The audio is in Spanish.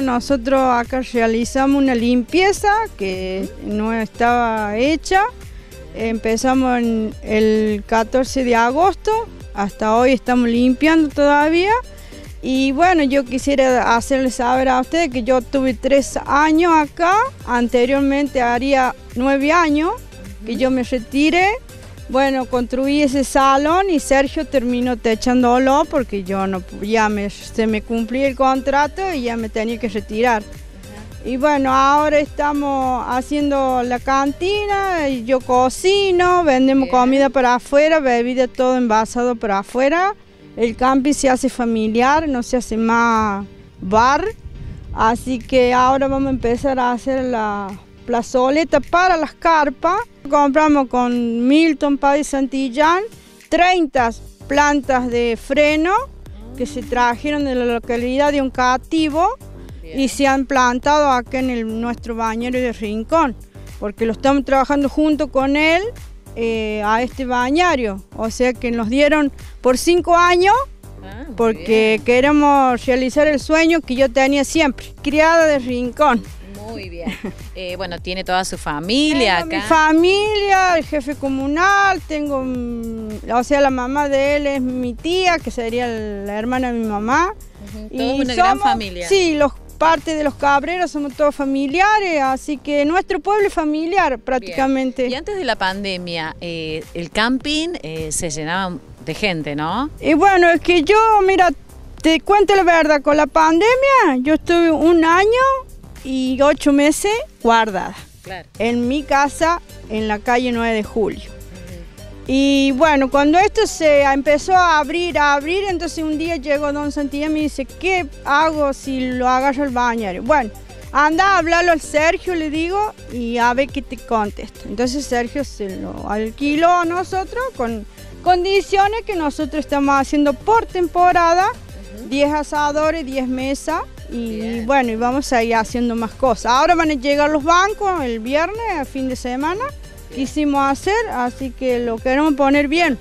Nosotros acá realizamos una limpieza que no estaba hecha. Empezamos el 14 de agosto, hasta hoy estamos limpiando todavía. Y bueno, yo quisiera hacerles saber a ustedes que yo tuve tres años acá, anteriormente haría nueve años que yo me retiré. Bueno, construí ese salón y Sergio terminó techándolo porque yo no, ya me, se me cumplía el contrato y ya me tenía que retirar. Y bueno, ahora estamos haciendo la cantina, y yo cocino, vendemos comida para afuera, bebida todo envasado para afuera. El camping se hace familiar, no se hace más bar. Así que ahora vamos a empezar a hacer la plazoleta para las carpas. Compramos con Milton Paddy Santillán 30 plantas de freno que se trajeron de la localidad de Oncativo y se han plantado acá en nuestro bañero de Rincón, porque lo estamos trabajando junto con él eh, a este bañario. O sea que nos dieron por cinco años ah, porque queremos realizar el sueño que yo tenía siempre, criada de Rincón. Muy bien. Eh, bueno, tiene toda su familia acá. Mi familia, el jefe comunal, tengo, o sea, la mamá de él es mi tía, que sería la hermana de mi mamá. y una gran familia. Sí, los parte de los cabreros, somos todos familiares, así que nuestro pueblo es familiar prácticamente. Y antes de la pandemia, eh, el camping eh, se llenaba de gente, ¿no? Y bueno, es que yo, mira, te cuento la verdad, con la pandemia yo estuve un año y ocho meses guardada en mi casa en la calle 9 de julio. Y bueno, cuando esto se empezó a abrir, a abrir, entonces un día llegó don Santillán y me dice, ¿qué hago si lo agarro al baño? Bueno, anda a hablarlo al Sergio, le digo, y a ver qué te contesta. Entonces Sergio se lo alquiló a nosotros con condiciones que nosotros estamos haciendo por temporada, 10 asadores, 10 mesas, y bueno, y vamos a ir haciendo más cosas. Ahora van a llegar los bancos el viernes, el fin de semana. Quisimos hacer, así que lo queremos poner bien.